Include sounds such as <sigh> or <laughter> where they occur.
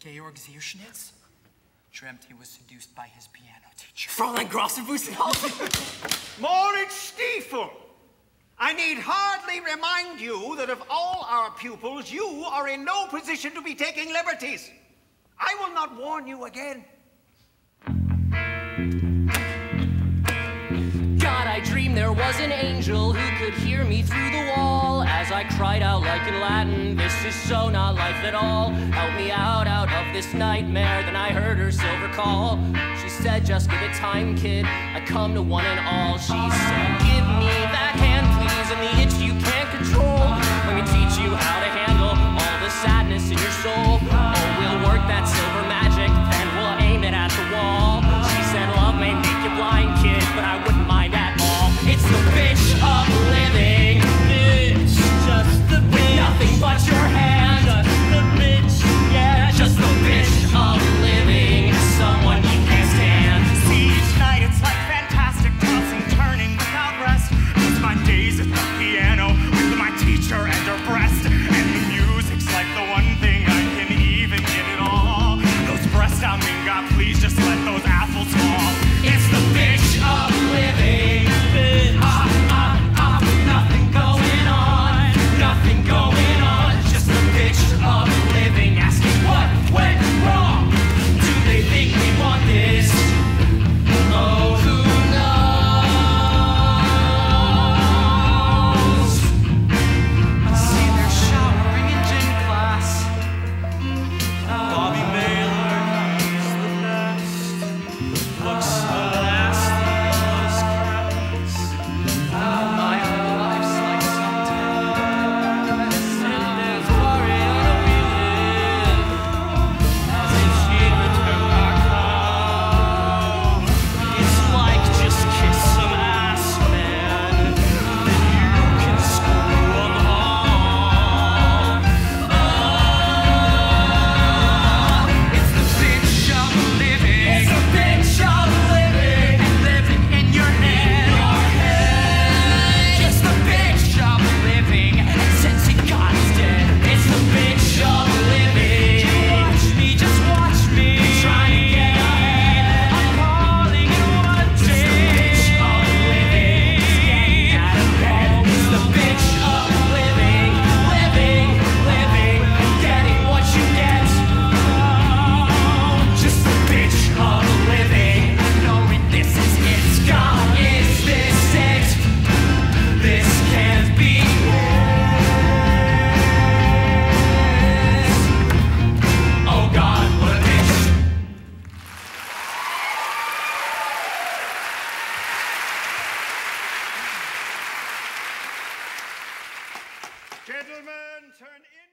Georg Zirschnitz dreamt he was seduced by his piano teacher. Fräulein Grossebustenhalter! <laughs> Moritz Stiefel! I need hardly remind you that of all our pupils, you are in no position to be taking liberties. I will not warn you again. God, I dreamed there was an angel who could hear me through the wall as I cried out like in Latin, this is so not life at all. Help me out, this nightmare. Then I heard her silver call. She said, Just give it time, kid. I come to one and all. She said, Give me that hand, please, and the itch you can. Gentlemen, turn in.